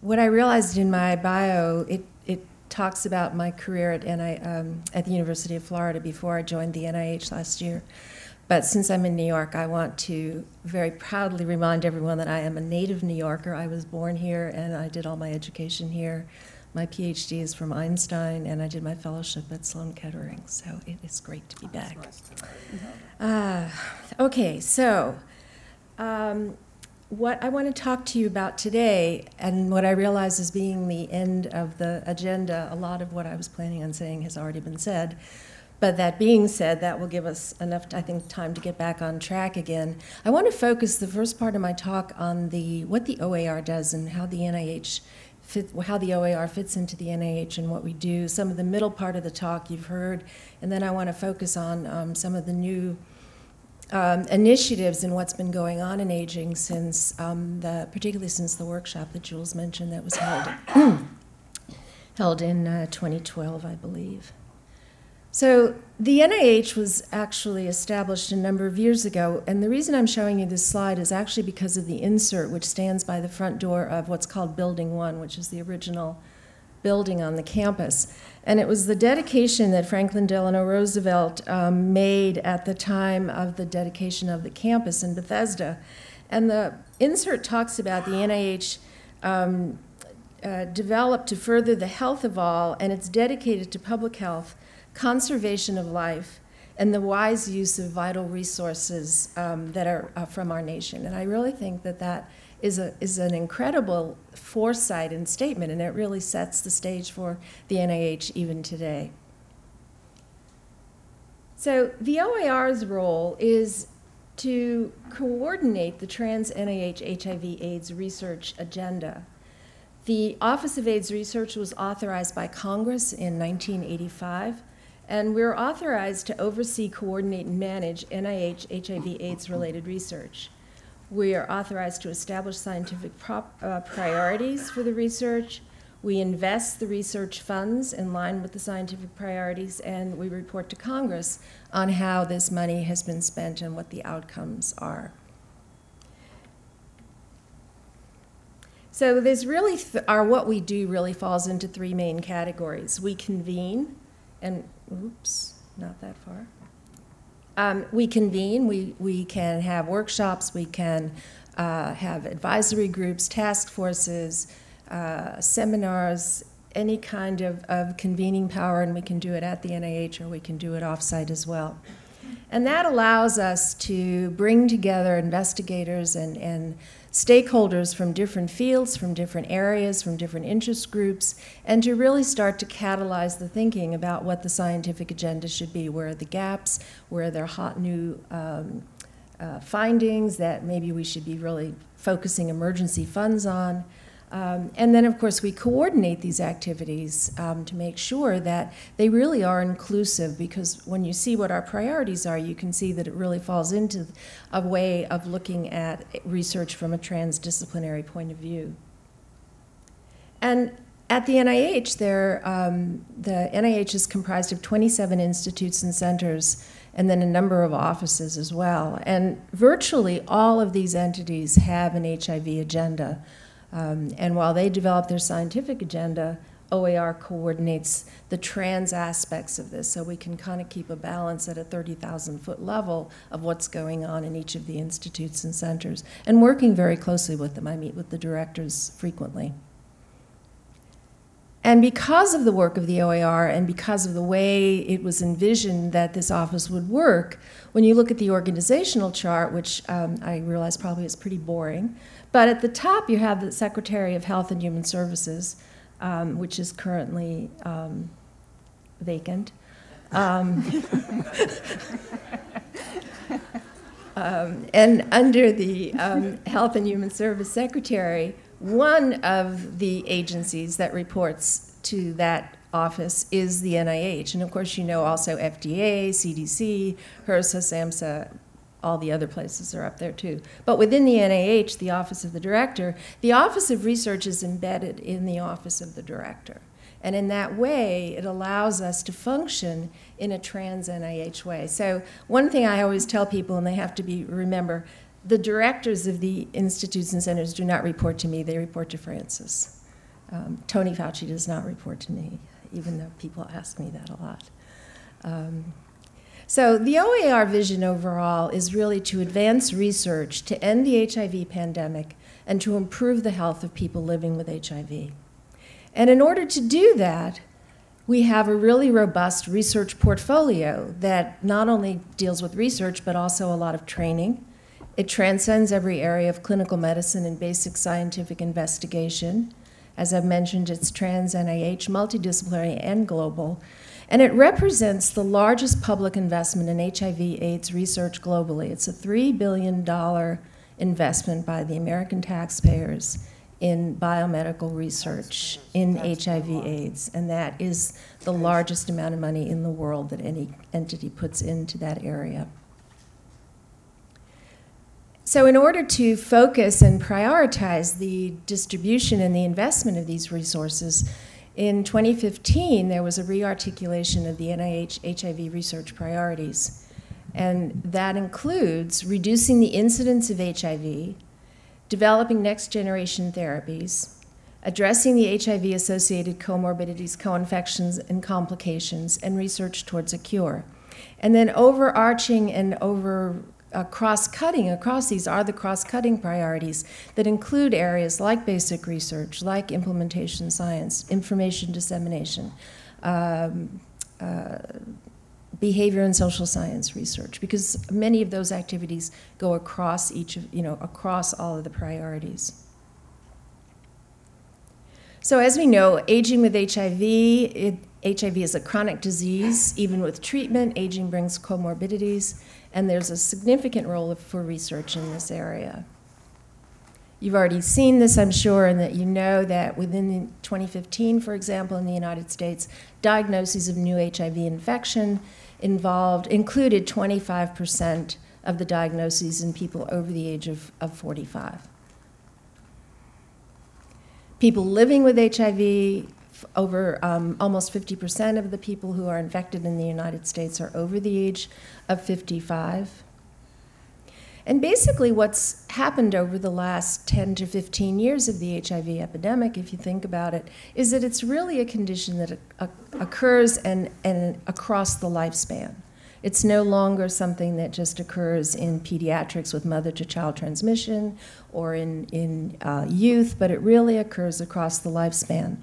what I realized in my bio, it, it talks about my career at, NI, um, at the University of Florida before I joined the NIH last year. But since I'm in New York, I want to very proudly remind everyone that I am a native New Yorker. I was born here and I did all my education here. My PhD is from Einstein, and I did my fellowship at Sloan Kettering, so it is great to be back. Uh, okay, so um, what I want to talk to you about today, and what I realize is being the end of the agenda, a lot of what I was planning on saying has already been said. But that being said, that will give us enough, I think, time to get back on track again. I want to focus the first part of my talk on the what the OAR does and how the NIH fit, how the OAR fits into the NIH and what we do. Some of the middle part of the talk you've heard, and then I want to focus on um, some of the new um, initiatives and what's been going on in aging since um, the, particularly since the workshop that Jules mentioned that was held held in uh, 2012, I believe. So the NIH was actually established a number of years ago, and the reason I'm showing you this slide is actually because of the insert which stands by the front door of what's called Building 1, which is the original building on the campus. And it was the dedication that Franklin Delano Roosevelt um, made at the time of the dedication of the campus in Bethesda. And the insert talks about the NIH um, uh, developed to further the health of all, and it's dedicated to public health conservation of life, and the wise use of vital resources um, that are uh, from our nation. And I really think that that is, a, is an incredible foresight and statement, and it really sets the stage for the NIH even today. So the OAR's role is to coordinate the trans NIH HIV AIDS research agenda. The Office of AIDS Research was authorized by Congress in 1985 and we're authorized to oversee, coordinate, and manage NIH HIV AIDS related research. We are authorized to establish scientific uh, priorities for the research. We invest the research funds in line with the scientific priorities, and we report to Congress on how this money has been spent and what the outcomes are. So there's really, th what we do really falls into three main categories. We convene, and oops, not that far. Um, we convene, we, we can have workshops, we can uh, have advisory groups, task forces, uh, seminars, any kind of, of convening power, and we can do it at the NIH or we can do it offsite as well. And that allows us to bring together investigators and, and stakeholders from different fields, from different areas, from different interest groups, and to really start to catalyze the thinking about what the scientific agenda should be. Where are the gaps? Where are there hot new um, uh, findings that maybe we should be really focusing emergency funds on? Um, and then, of course, we coordinate these activities um, to make sure that they really are inclusive because when you see what our priorities are, you can see that it really falls into a way of looking at research from a transdisciplinary point of view. And at the NIH, there, um, the NIH is comprised of 27 institutes and centers and then a number of offices as well. And virtually all of these entities have an HIV agenda. Um, and while they develop their scientific agenda, OAR coordinates the trans aspects of this so we can kind of keep a balance at a 30,000 foot level of what's going on in each of the institutes and centers and working very closely with them. I meet with the directors frequently. And because of the work of the OAR and because of the way it was envisioned that this office would work, when you look at the organizational chart, which um, I realize probably is pretty boring, but at the top, you have the Secretary of Health and Human Services, um, which is currently um, vacant. Um, um and under the um, Health and Human Service Secretary, one of the agencies that reports to that office is the NIH. And of course, you know also FDA, CDC, HRSA, SAMHSA, all the other places are up there too. But within the NIH, the Office of the Director, the Office of Research is embedded in the Office of the Director. And in that way, it allows us to function in a trans NIH way. So, one thing I always tell people, and they have to be remember, the directors of the institutes and centers do not report to me, they report to Francis. Um, Tony Fauci does not report to me, even though people ask me that a lot. Um, so, the OAR vision overall is really to advance research to end the HIV pandemic and to improve the health of people living with HIV. And in order to do that, we have a really robust research portfolio that not only deals with research, but also a lot of training. It transcends every area of clinical medicine and basic scientific investigation. As I've mentioned, it's trans NIH, multidisciplinary, and global. And it represents the largest public investment in HIV/AIDS research globally. It's a $3 billion investment by the American taxpayers in biomedical research in HIV/AIDS, and that is the largest amount of money in the world that any entity puts into that area. So, in order to focus and prioritize the distribution and the investment of these resources, in 2015 there was a rearticulation of the NIH HIV research priorities. And that includes reducing the incidence of HIV, developing next generation therapies, addressing the HIV associated comorbidities, co infections, and complications, and research towards a cure. And then overarching and over uh, cross cutting across these are the cross cutting priorities that include areas like basic research, like implementation science, information dissemination. Um, uh, behavior and social science research because many of those activities go across each of, you know, across all of the priorities. So as we know, aging with HIV, it, HIV is a chronic disease. Even with treatment, aging brings comorbidities, and there's a significant role for research in this area. You've already seen this, I'm sure, and that you know that within 2015, for example, in the United States, diagnoses of new HIV infection involved included 25% of the diagnoses in people over the age of, of 45. People living with HIV, over um, almost 50% of the people who are infected in the United States are over the age of 55. And basically, what's happened over the last 10 to 15 years of the HIV epidemic, if you think about it, is that it's really a condition that occurs and, and across the lifespan. It's no longer something that just occurs in pediatrics with mother to child transmission or in, in uh, youth, but it really occurs across the lifespan.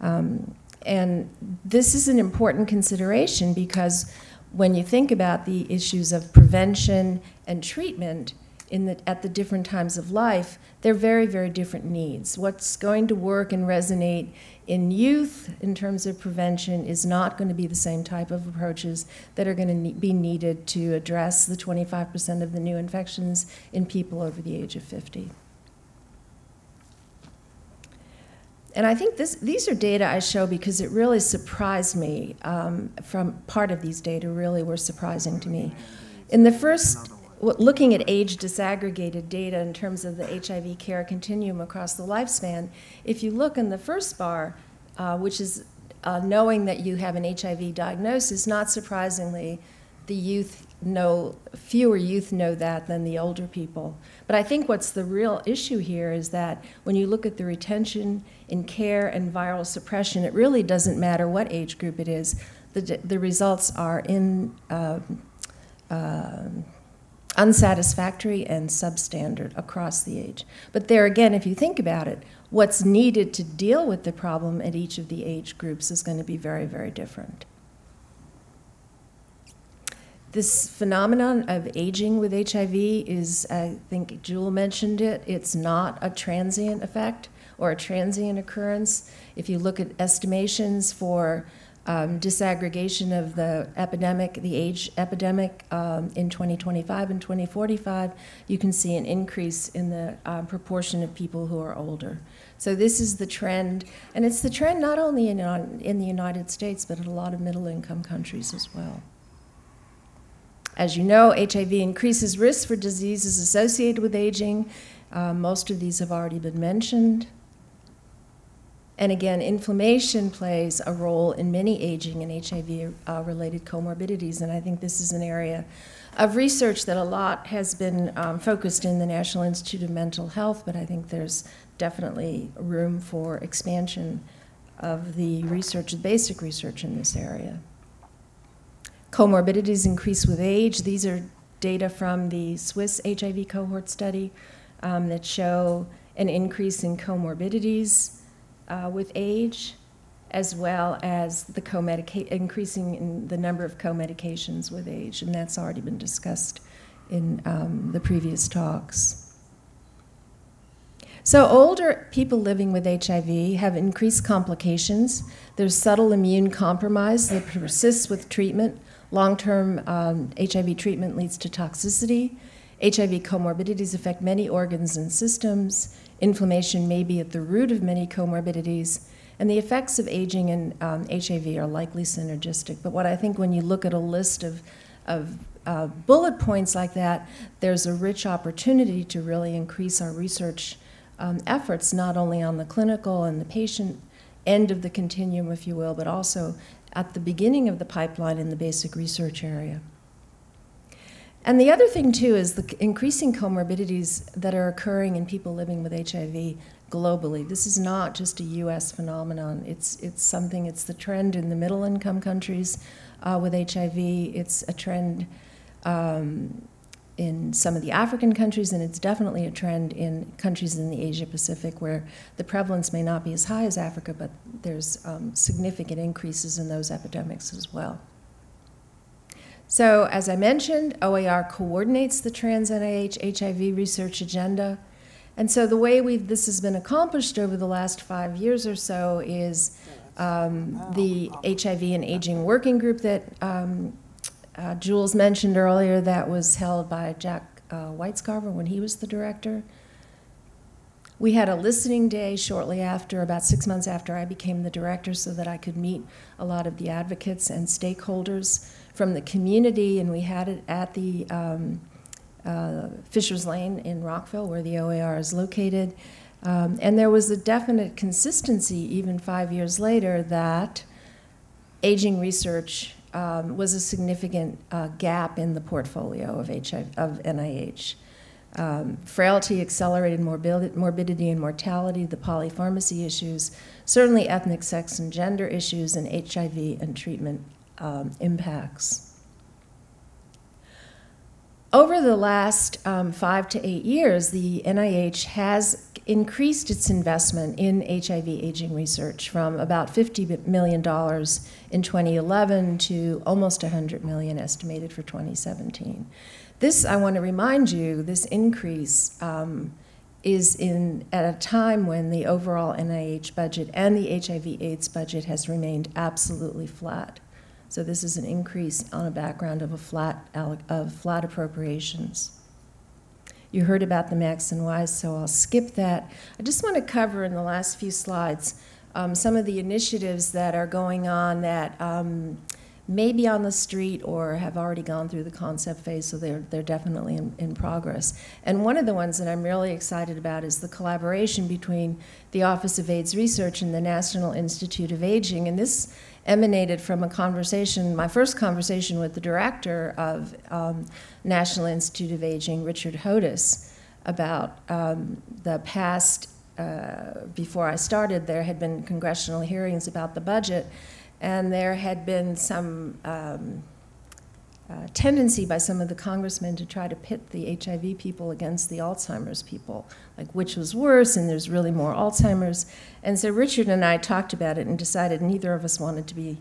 Um, and this is an important consideration because when you think about the issues of prevention and treatment in the, at the different times of life, they're very, very different needs. What's going to work and resonate in youth in terms of prevention is not going to be the same type of approaches that are going to ne be needed to address the 25% of the new infections in people over the age of 50. And I think this, these are data I show because it really surprised me. Um, from part of these data really were surprising to me. In the first, looking at age disaggregated data in terms of the HIV care continuum across the lifespan, if you look in the first bar, uh, which is uh, knowing that you have an HIV diagnosis, not surprisingly, the youth know, fewer youth know that than the older people. But I think what's the real issue here is that when you look at the retention in care and viral suppression, it really doesn't matter what age group it is. The, the results are in uh, uh, unsatisfactory and substandard across the age. But there again, if you think about it, what's needed to deal with the problem at each of the age groups is going to be very, very different. This phenomenon of aging with HIV is, I think Jules mentioned it, it's not a transient effect or a transient occurrence. If you look at estimations for um, disaggregation of the epidemic, the age epidemic um, in 2025 and 2045, you can see an increase in the uh, proportion of people who are older. So this is the trend, and it's the trend not only in, in the United States, but in a lot of middle income countries as well. As you know, HIV increases risk for diseases associated with aging. Uh, most of these have already been mentioned. And again, inflammation plays a role in many aging and HIV uh, related comorbidities, and I think this is an area of research that a lot has been um, focused in the National Institute of Mental Health, but I think there's definitely room for expansion of the research, the basic research in this area. Comorbidities increase with age. These are data from the Swiss HIV cohort study um, that show an increase in comorbidities uh, with age, as well as the co-medica- increasing in the number of co-medications with age, and that's already been discussed in um, the previous talks. So, older people living with HIV have increased complications. There's subtle immune compromise that persists with treatment. Long term um, HIV treatment leads to toxicity. HIV comorbidities affect many organs and systems. Inflammation may be at the root of many comorbidities. And the effects of aging and um, HIV are likely synergistic. But what I think when you look at a list of, of uh, bullet points like that, there's a rich opportunity to really increase our research um, efforts, not only on the clinical and the patient end of the continuum, if you will, but also at the beginning of the pipeline in the basic research area. And the other thing, too, is the increasing comorbidities that are occurring in people living with HIV globally. This is not just a US phenomenon, it's, it's something, it's the trend in the middle income countries uh, with HIV, it's a trend. Um, in some of the African countries, and it's definitely a trend in countries in the Asia Pacific where the prevalence may not be as high as Africa, but there's um, significant increases in those epidemics as well. So, as I mentioned, OAR coordinates the trans NIH HIV research agenda. And so, the way we've, this has been accomplished over the last five years or so is um, the HIV and Aging Working Group that um, uh, Jules mentioned earlier that was held by Jack uh, Whitescarver when he was the director. We had a listening day shortly after, about six months after I became the director, so that I could meet a lot of the advocates and stakeholders from the community, and we had it at the um, uh, Fisher's Lane in Rockville, where the OAR is located. Um, and there was a definite consistency, even five years later, that aging research um, was a significant uh, gap in the portfolio of, HIV, of NIH. Um, frailty, accelerated morbidity and mortality, the polypharmacy issues, certainly ethnic, sex, and gender issues, and HIV and treatment um, impacts. Over the last um, five to eight years, the NIH has increased its investment in HIV aging research from about $50 million in 2011 to almost 100 million estimated for 2017. This, I want to remind you, this increase um, is in at a time when the overall NIH budget and the HIV/AIDS budget has remained absolutely flat. So this is an increase on a background of a flat of flat appropriations. You heard about the MACS and WIHS, so I'll skip that. I just want to cover in the last few slides um, some of the initiatives that are going on that um, may be on the street or have already gone through the concept phase, so they're, they're definitely in, in progress. And one of the ones that I'm really excited about is the collaboration between the Office of AIDS Research and the National Institute of Aging. And this emanated from a conversation, my first conversation with the director of um, National Institute of Aging, Richard Hodes, about um, the past, uh, before I started, there had been congressional hearings about the budget, and there had been some um, uh, tendency by some of the congressmen to try to pit the HIV people against the Alzheimer's people, like which was worse, and there's really more Alzheimer's. And so Richard and I talked about it and decided neither of us wanted to be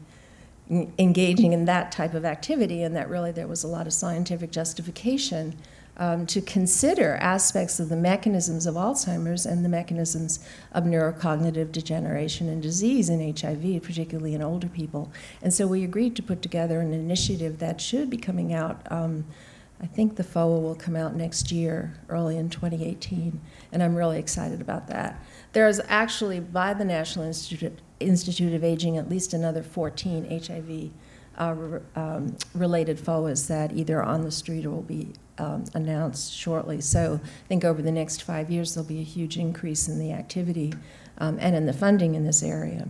engaging in that type of activity, and that really there was a lot of scientific justification um, to consider aspects of the mechanisms of Alzheimer's and the mechanisms of neurocognitive degeneration and disease in HIV, particularly in older people. And so we agreed to put together an initiative that should be coming out. Um, I think the FOA will come out next year, early in 2018, and I'm really excited about that. There's actually, by the National Institute, Institute of Aging, at least another 14 HIV uh, um, related FOAs that either on the street or will be um, announced shortly. So I think over the next five years, there'll be a huge increase in the activity um, and in the funding in this area.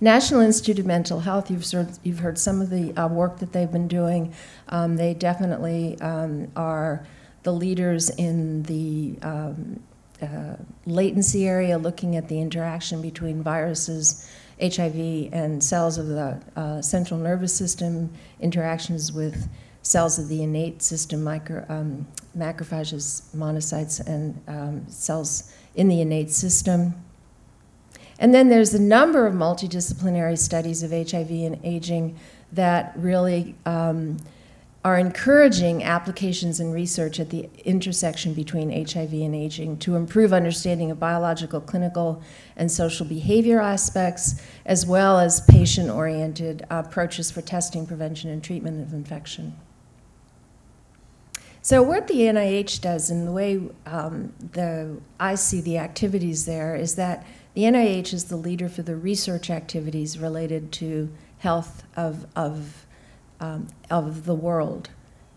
National Institute of Mental Health, you've heard, you've heard some of the uh, work that they've been doing. Um, they definitely um, are the leaders in the um, uh, latency area, looking at the interaction between viruses, HIV, and cells of the uh, central nervous system, interactions with cells of the innate system, micro, um, macrophages, monocytes, and um, cells in the innate system. And then there's a number of multidisciplinary studies of HIV and aging that really um, are encouraging applications and research at the intersection between HIV and aging to improve understanding of biological, clinical, and social behavior aspects, as well as patient oriented approaches for testing, prevention, and treatment of infection. So what the NIH does, and the way um, the I see the activities there, is that the NIH is the leader for the research activities related to health of of um, of the world.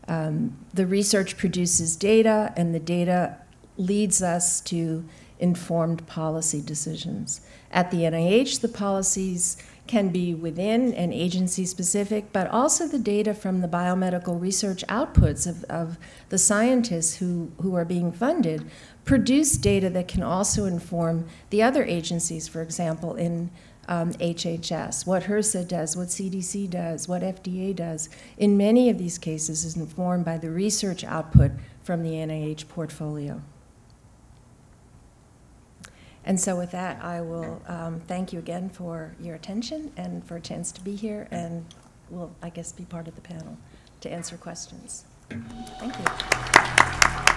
Um, the research produces data, and the data leads us to informed policy decisions. At the NIH, the policies can be within and agency specific, but also the data from the biomedical research outputs of, of the scientists who, who are being funded produce data that can also inform the other agencies, for example, in um, HHS, what HRSA does, what CDC does, what FDA does. In many of these cases is informed by the research output from the NIH portfolio. And so with that, I will um, thank you again for your attention and for a chance to be here, and will, I guess, be part of the panel to answer questions. Thank you.